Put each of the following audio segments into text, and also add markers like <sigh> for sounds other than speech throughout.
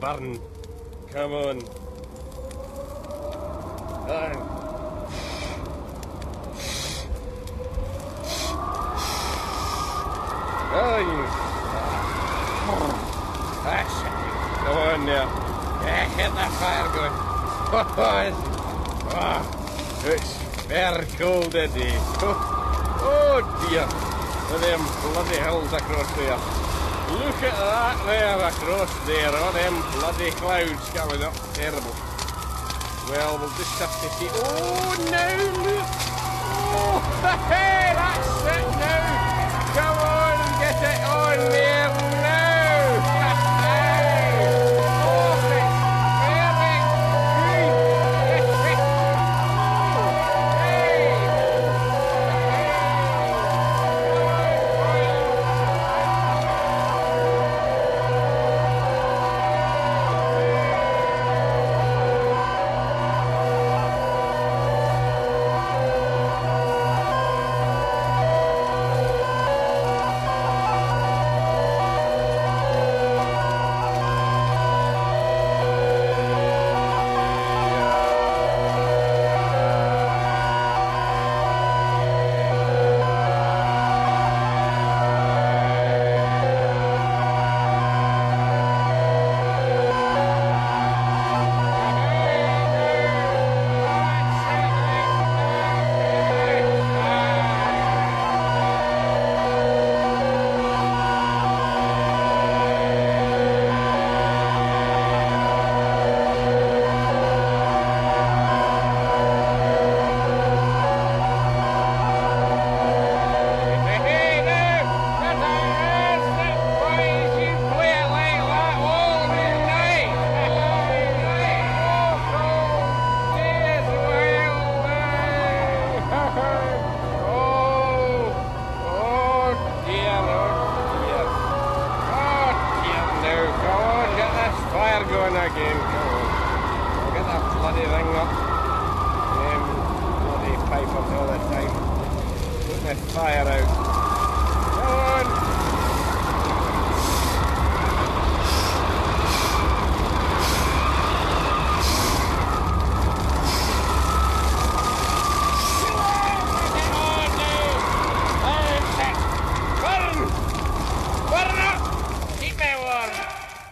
burn. Come on. Burn. Oh, you. That's it. Come on now. Yeah, get that fire going. Oh, <laughs> it's, oh, very cold today. <laughs> Oh, oh dear. Look them bloody hills across there. Look at that there across there. All them bloody clouds coming up. Terrible. Well, we'll just have to see. Oh, now look. Oh, <laughs> hey, fire going again, come on, get that bloody thing up, them bloody pipers all the time. Putting the fire out. Come on!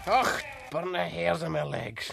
Burn! Burn the hairs on my legs.